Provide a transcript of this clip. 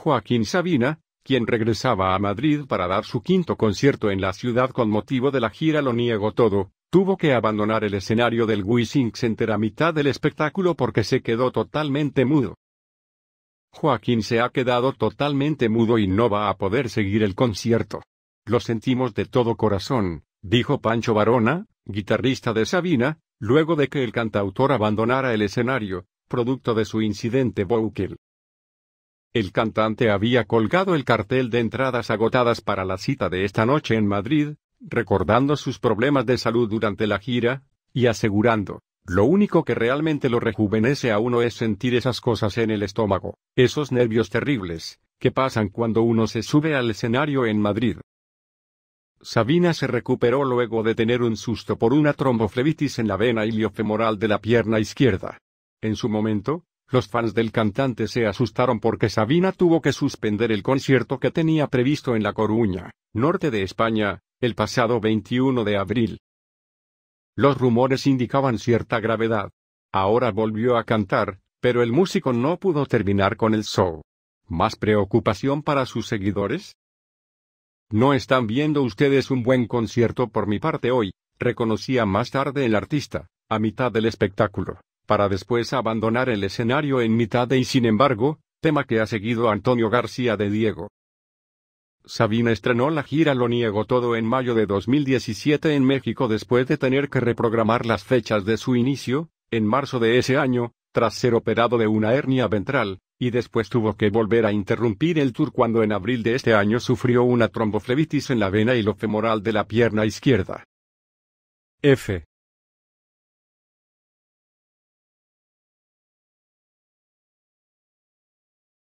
Joaquín Sabina, quien regresaba a Madrid para dar su quinto concierto en la ciudad con motivo de la gira Lo Niego Todo, tuvo que abandonar el escenario del Wishing Center a mitad del espectáculo porque se quedó totalmente mudo. Joaquín se ha quedado totalmente mudo y no va a poder seguir el concierto. Lo sentimos de todo corazón, dijo Pancho Barona, guitarrista de Sabina, luego de que el cantautor abandonara el escenario, producto de su incidente vocal. El cantante había colgado el cartel de entradas agotadas para la cita de esta noche en Madrid, recordando sus problemas de salud durante la gira, y asegurando, lo único que realmente lo rejuvenece a uno es sentir esas cosas en el estómago, esos nervios terribles, que pasan cuando uno se sube al escenario en Madrid. Sabina se recuperó luego de tener un susto por una tromboflebitis en la vena iliofemoral de la pierna izquierda. En su momento, los fans del cantante se asustaron porque Sabina tuvo que suspender el concierto que tenía previsto en La Coruña, norte de España, el pasado 21 de abril. Los rumores indicaban cierta gravedad. Ahora volvió a cantar, pero el músico no pudo terminar con el show. ¿Más preocupación para sus seguidores? No están viendo ustedes un buen concierto por mi parte hoy, reconocía más tarde el artista, a mitad del espectáculo, para después abandonar el escenario en mitad de y sin embargo, tema que ha seguido Antonio García de Diego. Sabina estrenó la gira Lo Niego Todo en mayo de 2017 en México después de tener que reprogramar las fechas de su inicio, en marzo de ese año, tras ser operado de una hernia ventral, y después tuvo que volver a interrumpir el tour cuando en abril de este año sufrió una tromboflebitis en la vena y lo femoral de la pierna izquierda. F.